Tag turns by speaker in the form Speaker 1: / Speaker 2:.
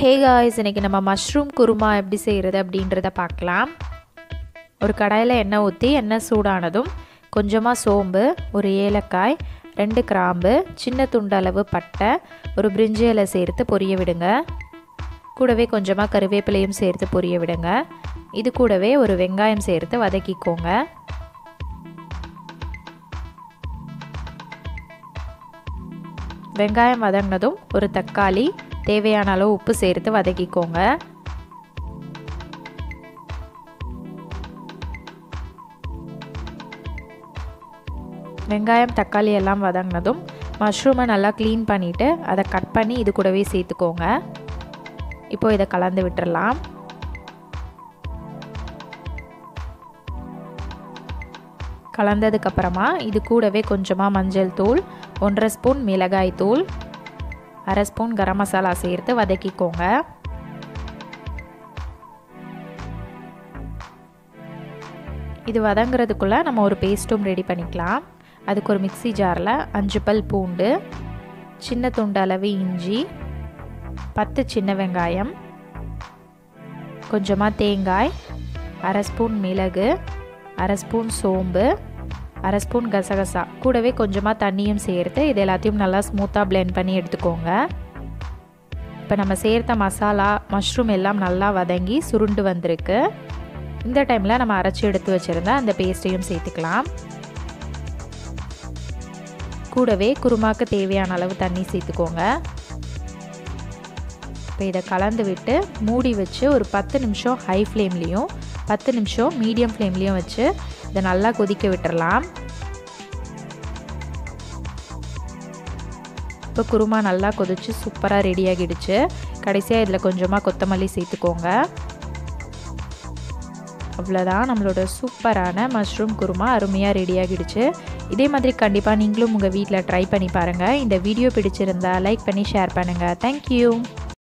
Speaker 1: Hey guys இன்றைக்கி நம்ம mushroom kurma எப்படி செய்கிறது அப்படின்றத பார்க்கலாம். ஒரு கடாயில் எண்ணெய் ஊற்றி எண்ணெய் சூடானதும் கொஞ்சமாக சோம்பு ஒரு ஏலக்காய் ரெண்டு கிராம்பு சின்ன துண்டளவு பட்டை ஒரு பிரிஞ்சி இலை சேர்த்து பொரிய விடுங்க. கூடவே கொஞ்சமாக கருவேப்பிலையும் சேர்த்து பொரிய விடுங்க. இது கூடவே ஒரு வெங்காயம் சேர்த்து வதக்கிக்கோங்க. வெங்காயம் வதங்கினதும் ஒரு தக்காளி தேவையான அளவு உப்பு சேர்த்து வதக்கிக்கோங்க. வெங்காயம் தக்காளி எல்லாம் வதங்கினதும் மஷ்ரூமை நல்லா க்ளீன் பண்ணிவிட்டு அதை கட் பண்ணி இது கூடவே சேர்த்துக்கோங்க. இப்போது இதை கலந்து விட்டுறலாம். கலந்ததுக்கப்புறமா இது கூடவே கொஞ்சமாக மஞ்சள் தூள் ஒன்றரை ஸ்பூன் மிளகாய் தூள் அரை ஸ்பூன் கரம் மசாலா சேர்த்து வதக்கிக்கோங்க. இது வதங்குறதுக்குள்ளே நம்ம ஒரு பேஸ்ட்டும் ரெடி பண்ணிக்கலாம். அதுக்கு ஒரு மிக்சி ஜாரில் அஞ்சு பல் பூண்டு சின்ன துண்டு அளவு இஞ்சி பத்து சின்ன வெங்காயம் கொஞ்சமாக தேங்காய் அரை ஸ்பூன் மிளகு அரை ஸ்பூன் சோம்பு அரை ஸ்பூன் கசகசா. கூடவே கொஞ்சமாக தண்ணியும் சேர்த்து இது எல்லாத்தையும் நல்லா ஸ்மூத்தாக பிளெண்ட் பண்ணி எடுத்துக்கோங்க. இப்போ நம்ம சேர்த்த மசாலா மஷ்ரூம் எல்லாம் நல்லா வதங்கி சுருண்டு வந்திருக்கு. இந்த டைமில் நம்ம அரைச்சி எடுத்து வச்சுருந்தா அந்த பேஸ்ட்டையும் சேர்த்துக்கலாம். கூடவே குருமாக்கு தேவையான அளவு தண்ணி சேர்த்துக்கோங்க. இப்போ இதை கலந்து விட்டு மூடி வச்சு ஒரு பத்து நிமிஷம் ஹை ஃப்ளேம்லேயும் பத்து நிமிஷம் மீடியம் ஃப்ளேம்லேயும் வச்சு இதை நல்லா கொதிக்க விட்டுறலாம். இப்போ குருமா நல்லா கொதிச்சு சூப்பராக ரெடி ஆகிடுச்சு. கடைசியாக இதில் கொஞ்சமாக கொத்தமல்லி சேர்த்துக்கோங்க. அவ்வளோதான் நம்மளோட சூப்பரான மஷ்ரூம் குருமா அருமையாக ரெடி ஆகிடுச்சு. இதே மாதிரி கண்டிப்பாக நீங்களும் உங்கள் வீட்டில் ட்ரை பண்ணி பாருங்கள் இந்த வீடியோ பிடிச்சிருந்தா லைக் பண்ணி ஷேர் பண்ணுங்கள் தேங்க்யூ